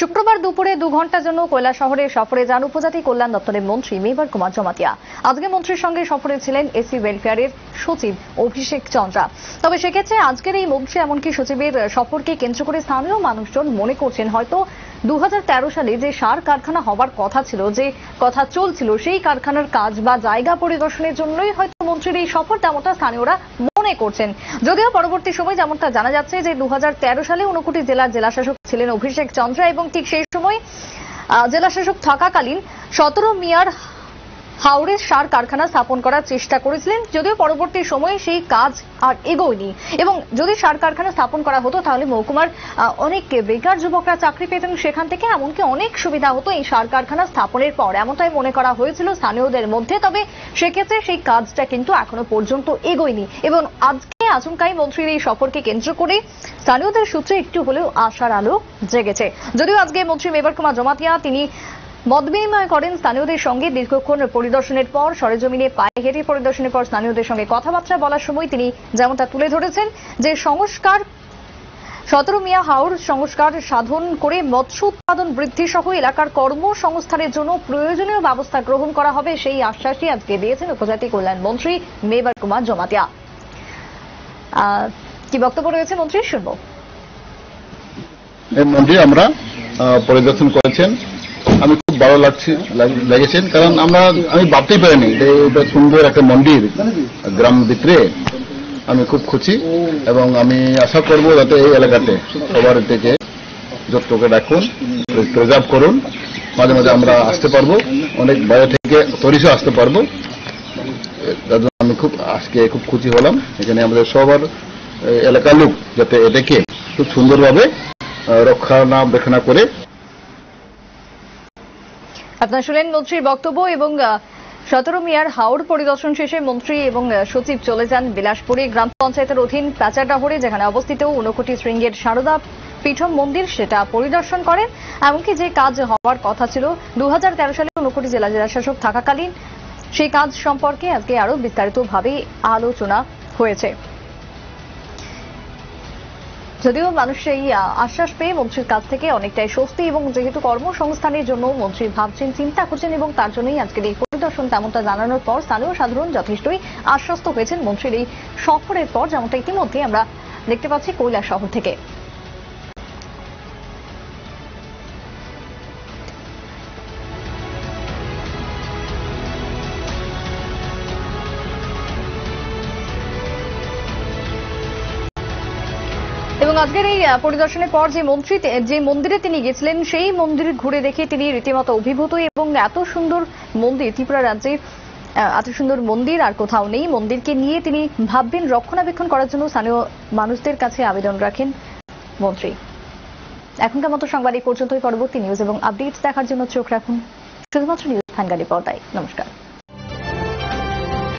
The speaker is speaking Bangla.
শুক্রবার দুপুরে দু ঘণ্টার জন্য কৈলা শহরে সফরে যান উপজাতি কল্যাণ দপ্তরের মন্ত্রী মেবার কুমার জমাতিয়া। আজকে মন্ত্রীর সঙ্গে সফরে ছিলেন এসি ওয়েলফেয়ারের সচিব অভিষেক চন্দ্রা। তবে সেক্ষেত্রে আজকের এই মন্ত্রী এমনকি সচিবের সফরকে কেন্দ্র করে স্থানীয় মানুষজন মনে করছেন হয়তো দু হাজার তেরো সালে যে সার কারখানা হবার কথা ছিল, যে কথা চলছিল, সেই কারখানার কাজ বা জায়গা পরিদর্শনের জন্যই হয়তো মন্ত্রীর এই সফর তেমনটা স্থানীয়রা মনে করছেন। যদিও পরবর্তী সময় যেমনটা জানা যাচ্ছে যে দু হাজার তেরো সালে ঊনকোটি জেলার জেলাশাসক ছিলেন অভিষেক চন্দ্রা এবং ঠিক সেই সময় জেলাশাসক থাকাকালীন সতেরো মিয়ার হাওড়ে সার কারখানা স্থাপন করার চেষ্টা করেছিলেন, যদিও পরবর্তী সময়ে সেই কাজ আর এগোয়নি। এবং যদি সার কারখানা স্থাপন করা হতো, তাহলে মহকুমার অনেক বেকার যুবকরা চাকরি পেতেন সেখান থেকে, এমনকি অনেক সুবিধা হতো এই সার কারখানা স্থাপনের পর। এমনটাই মনে করা হয়েছিল স্থানীয়দের মধ্যে, তবে সেক্ষেত্রে সেই কাজটা কিন্তু এখনও পর্যন্ত এগোয়নি। এবং আজকে আচমকাই মন্ত্রীর এই সফরকে কেন্দ্র করে স্থানীয়দের সূত্রে একটু হলেও আশার আলো জেগেছে। যদিও আজকে মন্ত্রী মেবার কুমার জমাতিয়া, তিনি মত বিনিময় করেন স্থানীয়দের সঙ্গে দীর্ঘক্ষণ পরিদর্শনের পর সরেজমিনে পায়ে হেঁটে পরিদর্শনের পর স্থানীয়দের সঙ্গে কথাবার্তা বলার সময় তিনি যেমনটা তুলে ধরেছেন যে সংস্কার, সতেরো মিয়া হাওর সংস্কার সাধন করে মৎস্য উৎপাদন বৃদ্ধি সহ এলাকার কর্মসংস্থানের জন্য প্রয়োজনীয় ব্যবস্থা গ্রহণ করা হবে সেই আশ্বাসই আজকে দিয়েছেন উপজাতি কল্যাণ মন্ত্রী মেবার কুমার জমাতিয়া। কি বক্তব্য রয়েছে মন্ত্রী? শুনব। এই মন্দির আমরা পরিদর্শন করেছেন। আমি খুব ভালো লাগছে লেগেছেন কারণ আমরা আমি ভাবতেই পারিনি এটা সুন্দর একটা মন্দির গ্রাম ভিতরে। আমি খুব খুশি এবং আমি আশা করব যাতে এই এলাকাতে সবার থেকে যতটুকু রাখুন প্রিজার্ভ করুন। মাঝে মাঝে আমরা আসতে পারব অনেক বাইরে থেকে টরিস্টও আসতে পারব। তার জন্য আমি খুব আজকে খুব খুশি হলাম। এখানে আমাদের সবার এলাকার লোক যাতে এটাকে খুব সুন্দরভাবে আহ, রক্ষণাবেক্ষণা করে আপনারা শুনলেন মন্ত্রীর বক্তব্য এবং সতেরো মিয়ার হাওড় পরিদর্শন শেষে মন্ত্রী এবং সচিব চলে যান বিলাসপুরে গ্রাম পঞ্চায়েতের অধীন প্যাচাডাহরে যেখানে অবস্থিত ঊনকোটি শৃঙ্গের সারদা পীঠম মন্দির, সেটা পরিদর্শন করেন। এমনকি যে কাজ হওয়ার কথা ছিল দু হাজার তেরো সালে ঊনকোটি জেলা জেলাশাসক থাকাকালীন সেই কাজ সম্পর্কে আজকে আরও বিস্তারিতভাবে আলোচনা হয়েছে। যদিও মানুষ এই আশ্বাস পেয়ে মন্ত্রীর কাছ থেকে অনেকটাই স্বস্তি এবং যেহেতু কর্মসংস্থানের জন্য মন্ত্রী ভাবছেন, চিন্তা করছেন এবং তার জন্যই আজকের এই পরিদর্শন তেমনটা জানানোর পর স্থানীয় সাধারণ যথেষ্টই আশ্বস্ত হয়েছেন মন্ত্রীর এই সফরের পর, যেমনটা ইতিমধ্যে আমরা দেখতে পাচ্ছি কৈলা শহর থেকে। এবং আজকের এই পরিদর্শনের পর যে মন্ত্রী যে মন্দিরে তিনি গেছিলেন, সেই মন্দির ঘুরে দেখে তিনি রীতিমতো অভিভূত এবং এত সুন্দর মন্দির, ত্রিপুরা রাজ্যে এত সুন্দর মন্দির আর কোথাও নেই। মন্দিরকে নিয়ে তিনি ভাববেন রক্ষণাবেক্ষণ করার জন্য স্থানীয় মানুষদের কাছে আবেদন রাখেন মন্ত্রী। এখনকার মতো সংবাদ এই পর্যন্তই। পরবর্তী নিউজ এবং আপডেটস দেখার জন্য চোখ রাখুন। শুধুমাত্র নিউজ ফ্যানগাড়ি পর্দায় নমস্কার।